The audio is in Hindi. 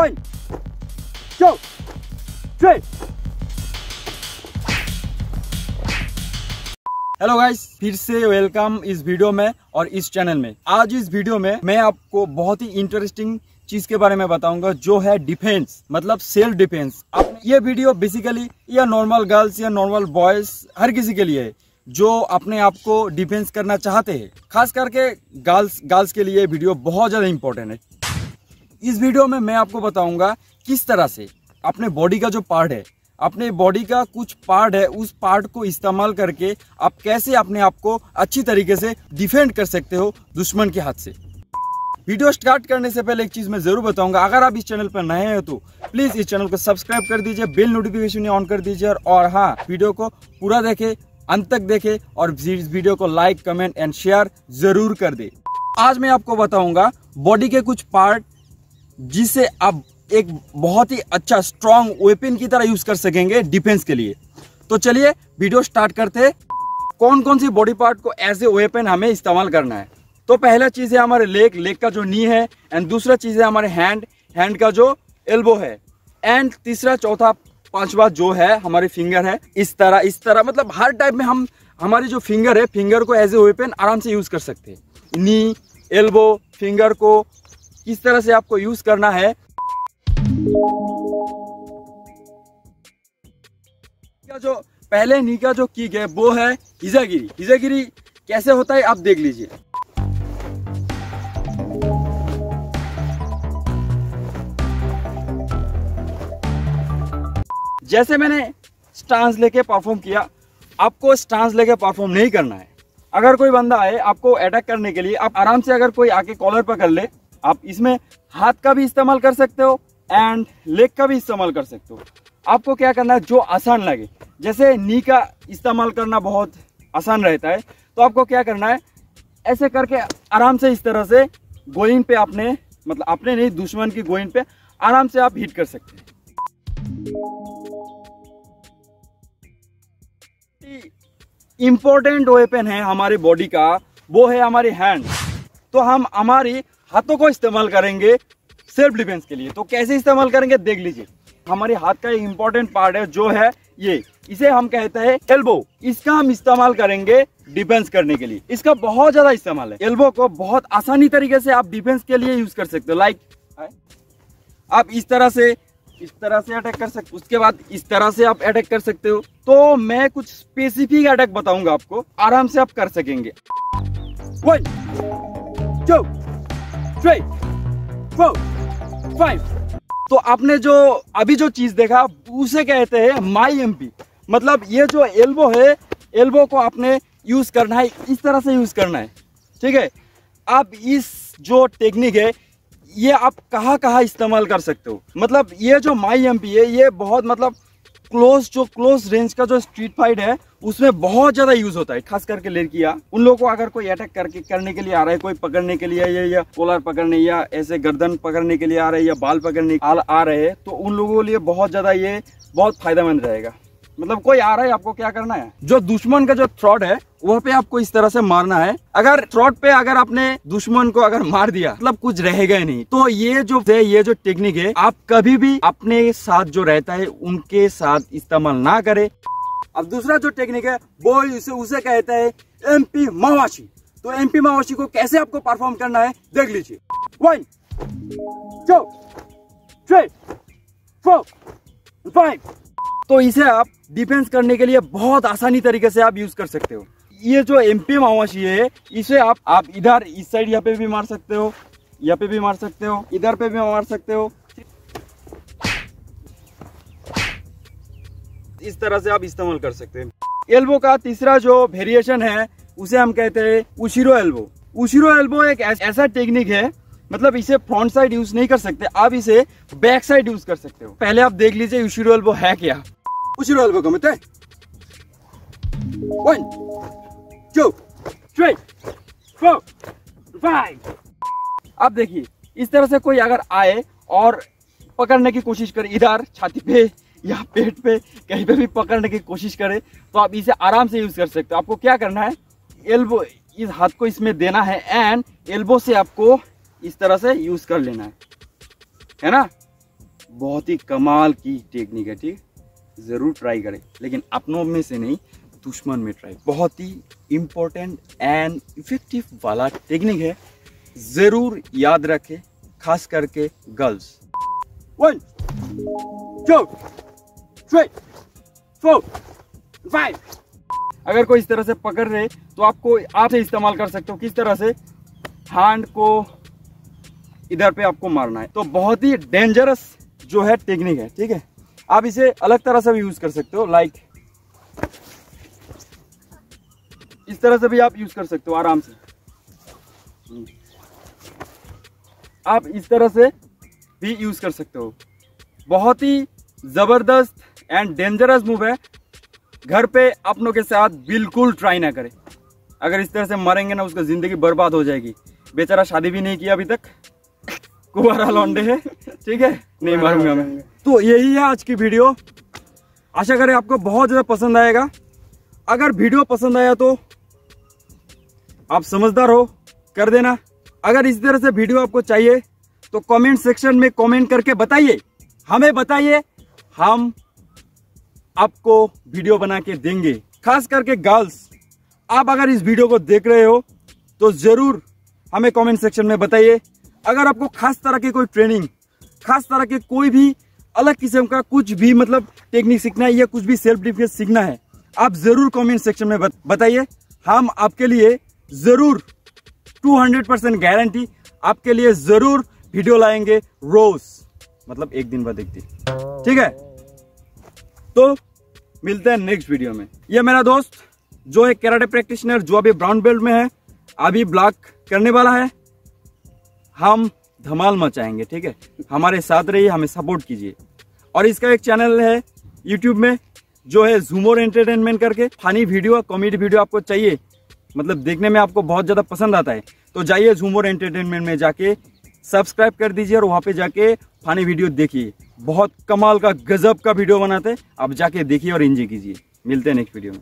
One, two, three. Hello guys फिर से वेलकम इस वीडियो में और इस चैनल में। आज इस वीडियो में मैं आपको बहुत ही इंटरेस्टिंग चीज़ के बारे में बताऊँगा जो है डिफेंस मतलब सेल्फ डिफेंस आप ये वीडियो बेसिकली या नॉर्मल गर्ल्स या नॉर्मल बॉयज़ हर किसी के लिए है जो अपने आप को डिफेंस करना चाहते हैं। खास करके गर्ल्स गर्ल्स के लिए वीडियो बहुत ज़्यादा इंपॉर्टेंट है। इस वीडियो में मैं आपको बताऊँगा किस तरह से अपने बॉडी का जो पार्ट है, अपने बॉडी का कुछ पार्ट है, उस पार्ट को इस्तेमाल करके आप कैसे अपने आप को अच्छी तरीके से डिफेंड कर सकते हो दुश्मन के हाथ से। वीडियो स्टार्ट करने से पहले एक चीज़ मैं ज़रूर बताऊँगा, अगर आप इस चैनल पर नए हैं तो प्लीज़ इस चैनल को सब्सक्राइब कर दीजिए, बिल नोटिफिकेशन ऑन कर दीजिए और हाँ वीडियो को पूरा देखे, अंत तक देखे और इस वीडियो को लाइक, कमेंट एंड शेयर ज़रूर कर दे। आज मैं आपको बताऊँगा बॉडी के कुछ पार्ट जिसे आप एक बहुत ही अच्छा स्ट्रॉन्ग वेपन की तरह यूज़ कर सकेंगे डिफेंस के लिए। तो चलिए वीडियो स्टार्ट करते कौन कौन सी बॉडी पार्ट को एज ए वेपन हमें इस्तेमाल करना है? तो पहला चीज़ है हमारे लेग लेग का जो नी है एंड दूसरा चीज़ है हमारे हैंड हैंड का जो एल्बो है। एंड तीसरा, चौथा, पांचवा जो है हमारे फिंगर है, इस तरह इस तरह मतलब हर टाइप में हम, हमारी जो फिंगर है फिंगर को एज ए वेपन आराम से यूज़ कर सकते हैं। नी एल्बो फिंगर को किस तरह से आपको यूज़ करना है? जो पहले निका जो की है वो है हिजागिरी हिजागिरी कैसे होता है, आप देख लीजिए। जैसे मैंने स्टांस लेके परफॉर्म किया, आपको स्टांस लेके परफॉर्म नहीं करना है। अगर कोई बंदा आए, आपको अटैक करने के लिए, आप आराम से अगर कोई आके कॉलर पकड़ ले आप इसमें हाथ का भी इस्तेमाल कर सकते हो एंड लेग का भी इस्तेमाल कर सकते हो। आपको क्या करना है, जो आसान लगे। जैसे नी का इस्तेमाल करना बहुत आसान रहता है तो आपको क्या करना है, ऐसे करके आराम से इस तरह से गोइंग पे आपने मतलब अपने नहीं, दुश्मन की गोइंग पे आराम से आप हिट कर सकते हैं। इंपॉर्टेंट वेपन है हमारे बॉडी का, वो है हमारी हैंड तो हम हमारी हाथों को इस्तेमाल करेंगे सेल्फ डिफेंस के लिए। तो कैसे इस्तेमाल करेंगे? देख लीजिए। हमारे हाथ का एक इंपॉर्टेंट पार्ट है, जो है ये। इसे हम कहते हैं एल्बो इसका हम इस्तेमाल करेंगे डिफेंस करने के लिए। इसका बहुत ज़्यादा इस्तेमाल है। एल्बो को बहुत आसानी तरीके से आप डिफेंस के लिए यूज़ कर सकते हो। लाइक आप इस तरह से, इस तरह से अटैक कर सकते उसके बाद इस तरह से आप अटैक कर सकते हो। तो मैं कुछ स्पेसिफिक अटैक बताऊँगा आपको। आराम से आप कर सकेंगे। टू थ्री फोर फाइव तो आपने जो, अभी जो चीज़ देखा, उसे कहते हैं माई एमपी मतलब ये जो एल्बो है एल्बो को आपने यूज़ करना है, इस तरह से यूज़ करना है। ठीक है? आप इस जो टेक्निक है, ये आप कहाँ कहाँ इस्तेमाल कर सकते हो? मतलब ये जो माई एम है, ये बहुत मतलब क्लोज जो क्लोज रेंज का जो स्ट्रीट फाइट है उसमें बहुत ज़्यादा यूज़ होता है खास करके लड़कियाँ। उन लोगों को अगर कोई अटैक करके करने के लिए आ रहा है कोई पकड़ने के लिए या, या कोलर पकड़ने या ऐसे गर्दन पकड़ने के लिए आ रहे या बाल पकड़ने आ, आ रहे हैं तो उन लोगों के लिए बहुत ज़्यादा ये बहुत फ़ायदेमंद रहेगा। मतलब कोई आ रहा है आपको क्या करना है? जो दुश्मन का जो थ्रॉट है वह पे आपको इस तरह से मारना है। अगर थ्रॉट पे अगर आपने दुश्मन को अगर मार दिया मतलब कुछ रहेगा ही नहीं। तो ये जो है, ये जो टेक्निक है, आप कभी भी अपने साथ जो रहता है, उनके साथ इस्तेमाल ना करे। अब दूसरा जो टेक्निक है वो उसे उसे कहते हैं एमपी मावाशी तो एमपी मावाशी को कैसे आपको परफॉर्म करना है, देख लीजिए। One two three four five तो इसे आप डिफेंस करने के लिए बहुत आसानी तरीके से आप यूज़ कर सकते हो। ये जो एमपी मावाशी है, इसे आप आप इधर इस साइड यहाँ पे भी मार सकते हो, यहाँ पे भी मार सकते हो, इधर पे भी मार सकते हो। इस तरह से आप इस्तेमाल कर सकते हैं। एल्बो का तीसरा जो वेरिएशन है, उसे हम कहते हैं उशिरो एल्बो उशिरो एल्बो एक ऐसा टेक्निक है मतलब इसे फ्रंट साइड यूज़ नहीं कर सकते, आप इसे बैक साइड यूज़ कर सकते हो। पहले आप देख लीजिए उशिरो एल्बो है क्या। उशिरो एल्बो का मतलब टू थ्री फोर फाइव अब देखिए, इस तरह से कोई अगर आए और पकड़ने की कोशिश करे, इधर छाती पे या पेट पे, कहीं पे भी पकड़ने की कोशिश करे तो आप इसे आराम से यूज़ कर सकते हो। आपको क्या करना है? एल्बो इस हाथ को इसमें देना है एंड एल्बो से आपको इस तरह से यूज़ कर लेना है। है ना? बहुत ही कमाल की टेक्निक है, ठीक? ज़रूर ट्राई करें। लेकिन अपनों में से नहीं दुश्मन में ट्राई। बहुत ही इम्पोर्टेंट एंड इफ़ेक्टिव वाला टेक्निक है। ज़रूर याद रखें, खास करके girls one two three four five अगर कोई इस तरह से पकड़ रहे तो आपको आप से इस्तेमाल कर सकते हो किस तरह से? हैंड को इधर पे आपको मारना है। तो बहुत ही डेंजरस जो है टेक्निक है, ठीक है? आप इसे अलग तरह से भी यूज़ कर सकते हो लाइक इस तरह से भी आप यूज़ कर सकते हो आराम से। आप इस तरह से भी यूज़ कर सकते हो। बहुत ही ज़बरदस्त एंड डेंजरस मूव है। घर पे अपनों के साथ बिल्कुल ट्राई ना करें। अगर इस तरह से मरेंगे ना उसका ज़िंदगी बर्बाद हो जाएगी। बेचारा शादी भी नहीं किया अभी तक। कुबारा लौंडे है। ठीक है? नहीं मारूँगा मैं। तो यही है आज की वीडियो। आशा करें आपको बहुत ज़्यादा पसंद आएगा। अगर वीडियो पसंद आया तो आप समझदार हो, कर देना। अगर इस तरह से वीडियो आपको चाहिए तो कमेंट सेक्शन में कमेंट करके बताइए। हमें बताइए, हम आपको वीडियो बना के देंगे। खास करके गर्ल्स आप अगर इस वीडियो को देख रहे हो तो ज़रूर हमें कमेंट सेक्शन में बताइए। अगर आपको खास तरह की कोई ट्रेनिंग खास तरह के कोई भी अलग किस्म का कुछ भी मतलब टेक्निक सीखना है या कुछ भी सेल्फ डिफेंस सीखना है, आप ज़रूर कमेंट सेक्शन में बताइए। हम आपके लिए ज़रूर 200 परसेंट गारंटी आपके लिए ज़रूर वीडियो लाएँगे रोज। मतलब एक दिन बाद एक दिन। ठीक है? तो मिलते हैं नेक्स्ट वीडियो में। ये मेरा दोस्त, जो है कैराटे प्रैक्टिशनर जो अभी ब्राउन बेल्ट में है, अभी ब्लॉक करने वाला है। हम धमाल मचाएँगे, ठीक है? हमारे साथ रहिए, हमें सपोर्ट कीजिए। और इसका एक चैनल है यूट्यूब में, जो है जूमोर एंटरटेनमेंट करके। फनी वीडियो कॉमेडी वीडियो आपको चाहिए। मतलब देखने में आपको बहुत ज़्यादा पसंद आता है। तो जाइए झूमर एंटरटेनमेंट में जाके सब्सक्राइब कर दीजिए और वहाँ पे जाके फानी वीडियो देखिए। बहुत कमाल का, गजब का वीडियो बनाते हैं। आप जाके देखिए और एंजॉय कीजिए। मिलते हैं नेक्स्ट वीडियो में।